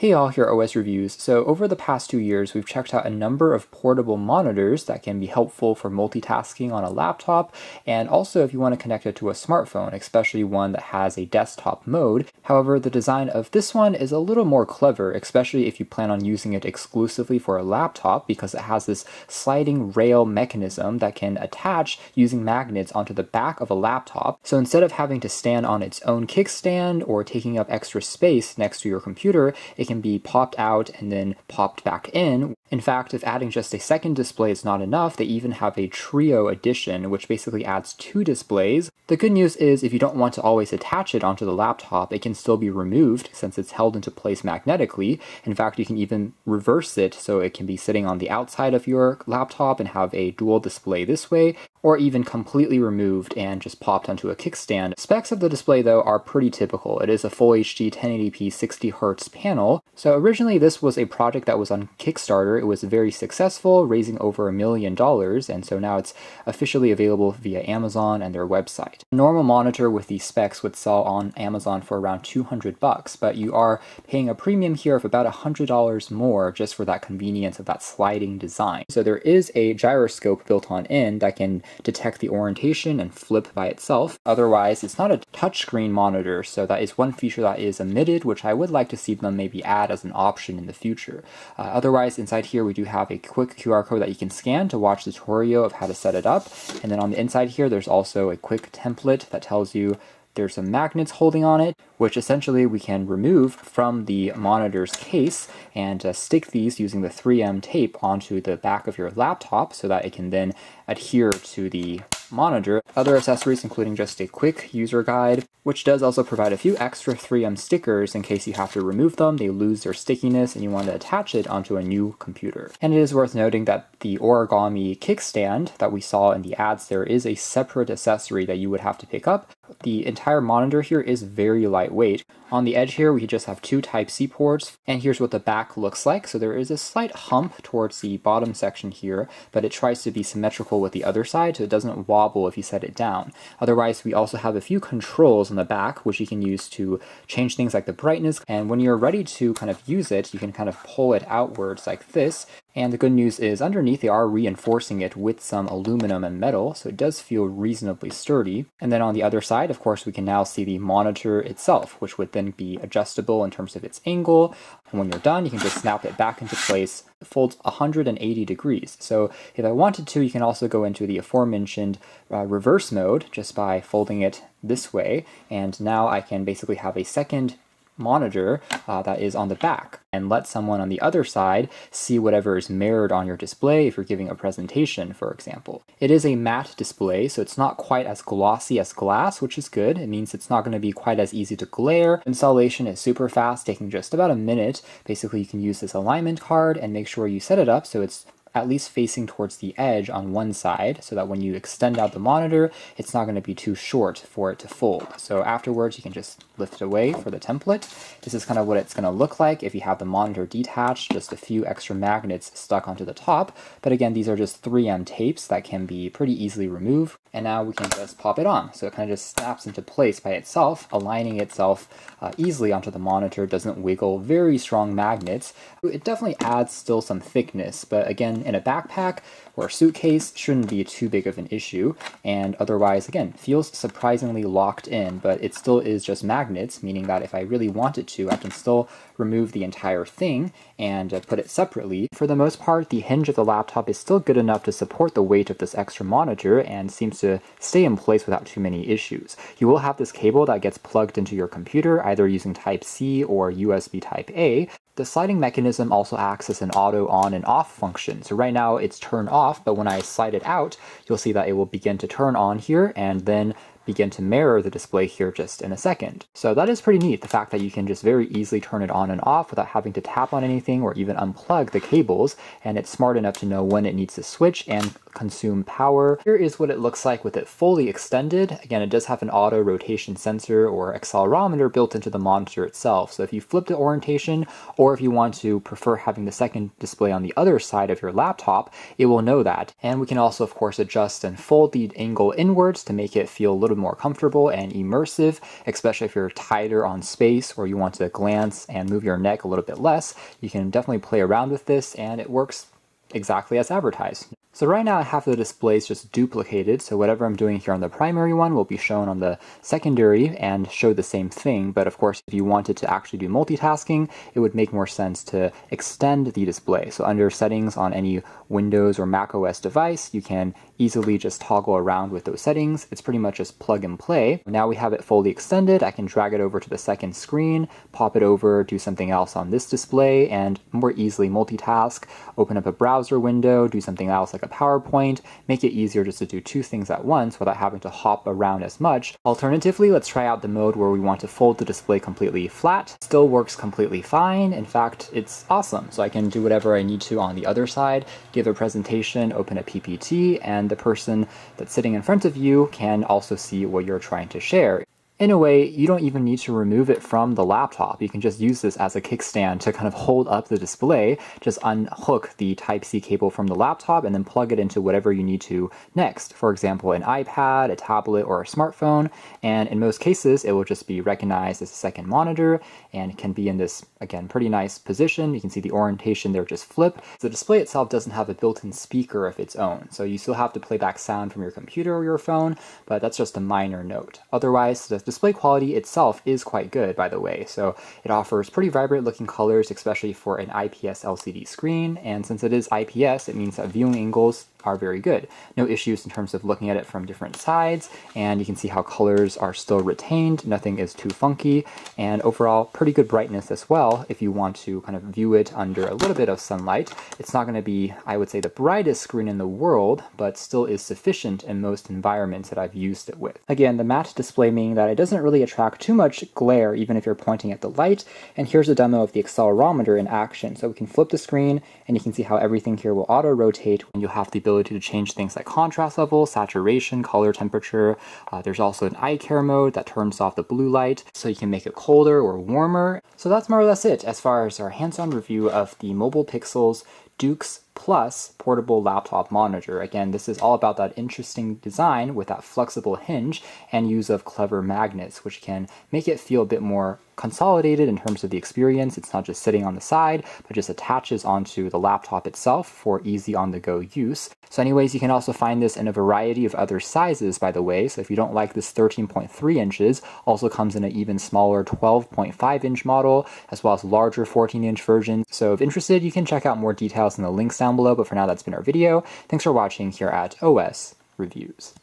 Hey all, here OS Reviews. So over the past two years, we've checked out a number of portable monitors that can be helpful for multitasking on a laptop, and also if you want to connect it to a smartphone, especially one that has a desktop mode. However, the design of this one is a little more clever, especially if you plan on using it exclusively for a laptop, because it has this sliding rail mechanism that can attach using magnets onto the back of a laptop. So instead of having to stand on its own kickstand or taking up extra space next to your computer, it can be popped out and then popped back in. In fact, if adding just a second display is not enough, they even have a trio edition, which basically adds two displays. The good news is if you don't want to always attach it onto the laptop, it can still be removed since it's held into place magnetically. In fact, you can even reverse it so it can be sitting on the outside of your laptop and have a dual display this way, or even completely removed and just popped onto a kickstand. Specs of the display though are pretty typical. It is a full HD 1080p 60Hz panel. So originally this was a project that was on Kickstarter. It was very successful, raising over a million dollars, and so now it's officially available via Amazon and their website. A normal monitor with these specs would sell on Amazon for around 200 bucks, but you are paying a premium here of about $100 more just for that convenience of that sliding design. So there is a gyroscope built on in that can detect the orientation and flip by itself. Otherwise, it's not a touchscreen monitor, so that is one feature that is omitted, which I would like to see them maybe add as an option in the future. Uh, otherwise, inside here we do have a quick QR code that you can scan to watch the tutorial of how to set it up. And then on the inside here, there's also a quick template that tells you there's some magnets holding on it, which essentially we can remove from the monitor's case and uh, stick these using the 3M tape onto the back of your laptop so that it can then adhere to the monitor. Other accessories including just a quick user guide, which does also provide a few extra 3M stickers in case you have to remove them, they lose their stickiness, and you want to attach it onto a new computer. And it is worth noting that the origami kickstand that we saw in the ads there is a separate accessory that you would have to pick up. The entire monitor here is very lightweight. On the edge here, we just have two Type-C ports, and here's what the back looks like. So there is a slight hump towards the bottom section here, but it tries to be symmetrical with the other side, so it doesn't wobble if you set it down. Otherwise, we also have a few controls on the back, which you can use to change things like the brightness, and when you're ready to kind of use it, you can kind of pull it outwards like this, and the good news is underneath they are reinforcing it with some aluminum and metal, so it does feel reasonably sturdy. And then on the other side, of course, we can now see the monitor itself, which would then be adjustable in terms of its angle. And when you're done, you can just snap it back into place. It folds 180 degrees. So if I wanted to, you can also go into the aforementioned uh, reverse mode just by folding it this way. And now I can basically have a second monitor uh, that is on the back and let someone on the other side see whatever is mirrored on your display if you're giving a presentation, for example. It is a matte display, so it's not quite as glossy as glass, which is good. It means it's not going to be quite as easy to glare. Installation is super fast, taking just about a minute. Basically, you can use this alignment card and make sure you set it up so it's at least facing towards the edge on one side so that when you extend out the monitor, it's not going to be too short for it to fold. So afterwards, you can just lift it away for the template. This is kind of what it's going to look like if you have the monitor detached, just a few extra magnets stuck onto the top. But again, these are just 3M tapes that can be pretty easily removed. And now we can just pop it on. So it kind of just snaps into place by itself, aligning itself uh, easily onto the monitor, doesn't wiggle, very strong magnets. It definitely adds still some thickness, but again, in a backpack or a suitcase shouldn't be too big of an issue. And otherwise, again, feels surprisingly locked in, but it still is just magnets, meaning that if I really wanted to, I can still remove the entire thing and uh, put it separately. For the most part, the hinge of the laptop is still good enough to support the weight of this extra monitor and seems to stay in place without too many issues. You will have this cable that gets plugged into your computer, either using Type-C or USB Type-A, the sliding mechanism also acts as an auto on and off function. So right now it's turned off, but when I slide it out, you'll see that it will begin to turn on here and then begin to mirror the display here just in a second. So that is pretty neat, the fact that you can just very easily turn it on and off without having to tap on anything or even unplug the cables, and it's smart enough to know when it needs to switch and consume power. Here is what it looks like with it fully extended. Again, it does have an auto rotation sensor or accelerometer built into the monitor itself. So if you flip the orientation, or if you want to prefer having the second display on the other side of your laptop, it will know that. And we can also, of course, adjust and fold the angle inwards to make it feel a little more comfortable and immersive, especially if you're tighter on space or you want to glance and move your neck a little bit less. You can definitely play around with this and it works exactly as advertised. So right now I have the displays just duplicated, so whatever I'm doing here on the primary one will be shown on the secondary and show the same thing, but of course if you wanted to actually do multitasking, it would make more sense to extend the display. So under settings on any Windows or Mac OS device, you can easily just toggle around with those settings. It's pretty much just plug and play. Now we have it fully extended. I can drag it over to the second screen, pop it over, do something else on this display, and more easily multitask, open up a browser window, do something else like a PowerPoint, make it easier just to do two things at once without having to hop around as much. Alternatively, let's try out the mode where we want to fold the display completely flat. Still works completely fine. In fact, it's awesome. So I can do whatever I need to on the other side, give a presentation, open a PPT, and the person that's sitting in front of you can also see what you're trying to share in a way, you don't even need to remove it from the laptop. You can just use this as a kickstand to kind of hold up the display. Just unhook the Type-C cable from the laptop and then plug it into whatever you need to next. For example, an iPad, a tablet, or a smartphone. And in most cases, it will just be recognized as a second monitor and can be in this, again, pretty nice position. You can see the orientation there just flip. The display itself doesn't have a built-in speaker of its own. So you still have to play back sound from your computer or your phone, but that's just a minor note. Otherwise, the display quality itself is quite good, by the way, so it offers pretty vibrant looking colors, especially for an IPS LCD screen, and since it is IPS, it means that viewing angles are very good. No issues in terms of looking at it from different sides, and you can see how colors are still retained, nothing is too funky, and overall pretty good brightness as well if you want to kind of view it under a little bit of sunlight. It's not going to be, I would say, the brightest screen in the world, but still is sufficient in most environments that I've used it with. Again, the matte display meaning that it doesn't really attract too much glare even if you're pointing at the light, and here's a demo of the accelerometer in action. So we can flip the screen, and you can see how everything here will auto-rotate when you have the ability to change things like contrast level, saturation, color temperature. Uh, there's also an eye care mode that turns off the blue light so you can make it colder or warmer. So that's more or less it as far as our hands-on review of the Mobile Pixels Duex Plus portable laptop monitor. Again, this is all about that interesting design with that flexible hinge and use of clever magnets, which can make it feel a bit more consolidated in terms of the experience. It's not just sitting on the side, but just attaches onto the laptop itself for easy on-the-go use. So anyways, you can also find this in a variety of other sizes, by the way. So if you don't like this 13.3 inches, also comes in an even smaller 12.5 inch model, as well as larger 14 inch version. So if interested, you can check out more details in the links down below. But for now, that's been our video. Thanks for watching here at OS Reviews.